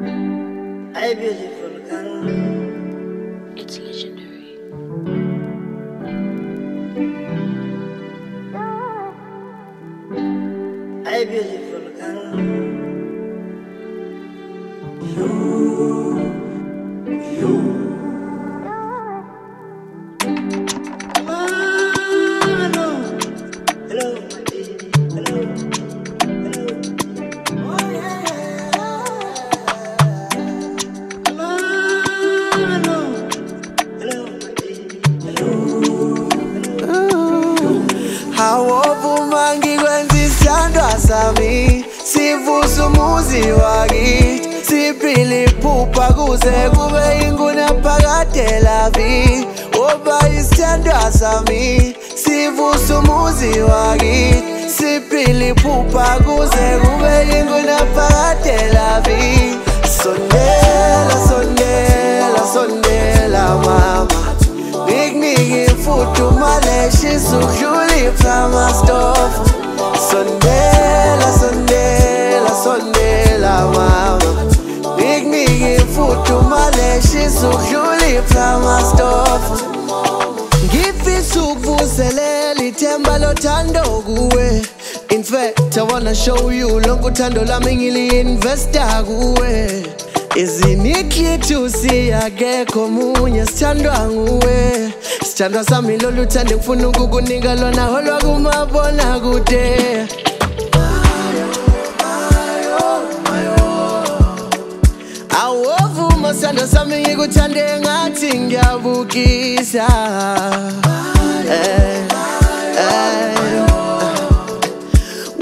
A beautiful girl, It's legendary. A beautiful girl, You, you. Hello, hello, hello. Umuzi wakithi siphile iphupha kuze kube inguna phakade lavi. Oba isithandwa sami sivusa umuzi wakithi siphile iphupha kuze kube inguna phakade lavi. Sondela sondela sondela mama. Ngikunike imfudumale shisa ukudlula iphama ithemba lothando kuwe. In fact, I wanna show you lonke uthando lami ngili-investa kuwe. Iziniklitu siyakekho munye sithandwa nguwe? Sithandwa sami lolu thande ngifuna ukukunika lona holwa kumabona kude awovuma sithandwa sami ngikuthande ngathi ngiyabukisa. Eh, eh.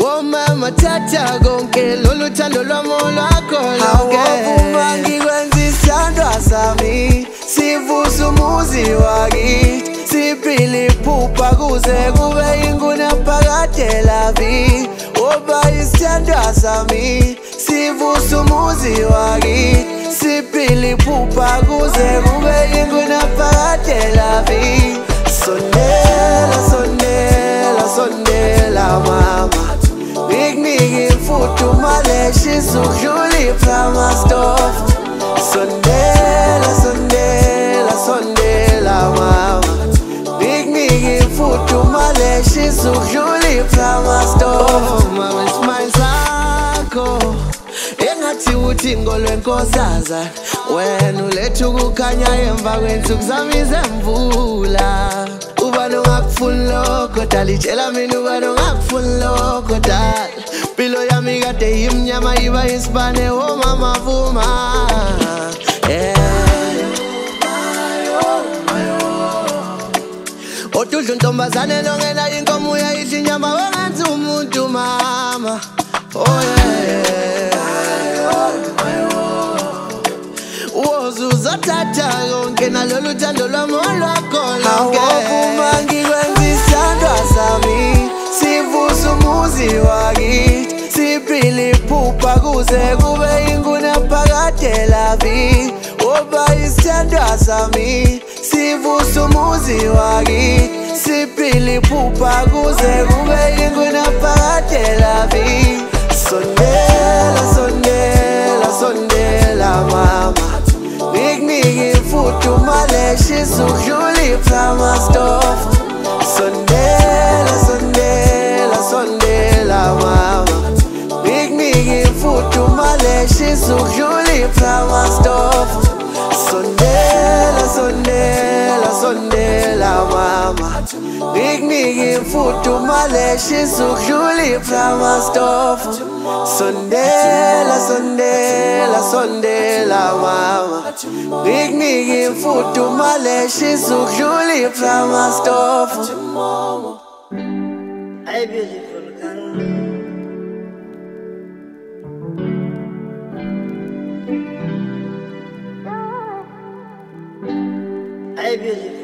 womama thatha konke lolu thando lwamo lwakho awovuma ngikwenza isithandwa sami. Sivusa umuzi wakithi. Siphile iphupha kuze kube inguna phakade lavi. Oba isithandwa sami. Sivusa umuzi wakithi. Siphile iphupha kuze kube inguna phakade lavi. Sondela sondela imfudumale shisa ukudlula iphama stofu Mama isimanje sakho engathi uthi ngolwenkosaza wena uletha ukukhanya emva kwensuku zami zemvula. Uba nongakufuni lokho dala itshela mina uba nongakufuni lokho dala mpilo yami kade yimnyama iba isibane womama vuma. Odudla untombazane longena wozuzothatha konke nalolu thando lwami olwakho lonkeawovuma sami sivusa umuzi waki siphile kuze kube inguna phakade lavi oba isithandwa sami sivusa umuzi waki siphile kuze kube inguna phakade lavi sondela sondela sondela mama Nije futu maleši to my plama stof Sondela, sondela, sondela mama my nije futu maleši su žuli plama stof Sondela, sondela, to mama Big nije futu maleši live from my stuff. Sundela, sundela, sundela. Big nigga foot to my lashes, so cruelly from my stuff. Hey, beautiful girl. Hey, beautiful.